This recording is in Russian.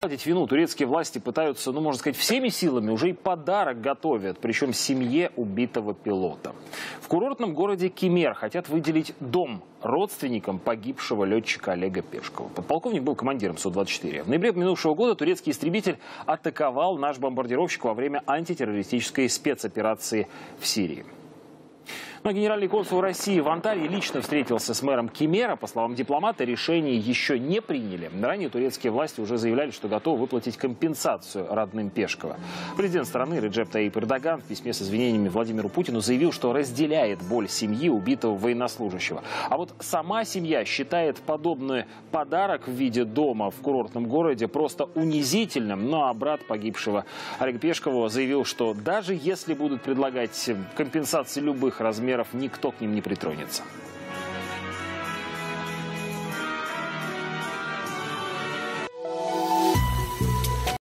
Гладить вину турецкие власти пытаются, ну, можно сказать, всеми силами, уже и подарок готовят, причем семье убитого пилота. В курортном городе Кемер хотят выделить дом родственникам погибшего летчика Олега Пешкова. Подполковник был командиром Су-24. В ноябре минувшего года турецкий истребитель атаковал наш бомбардировщик во время антитеррористической спецоперации в Сирии. Но генеральный консул России в Анталии лично встретился с мэром Кемера. По словам дипломата, решение еще не приняли. Ранее турецкие власти уже заявляли, что готовы выплатить компенсацию родным Пешкова. Президент страны Реджеп Таип Эрдоган в письме с извинениями Владимиру Путину заявил, что разделяет боль семьи убитого военнослужащего. А вот сама семья считает подобный подарок в виде дома в курортном городе просто унизительным. Ну а брат погибшего Олега Пешкова заявил, что даже если будут предлагать компенсации любых размеров, никто к ним не притронется.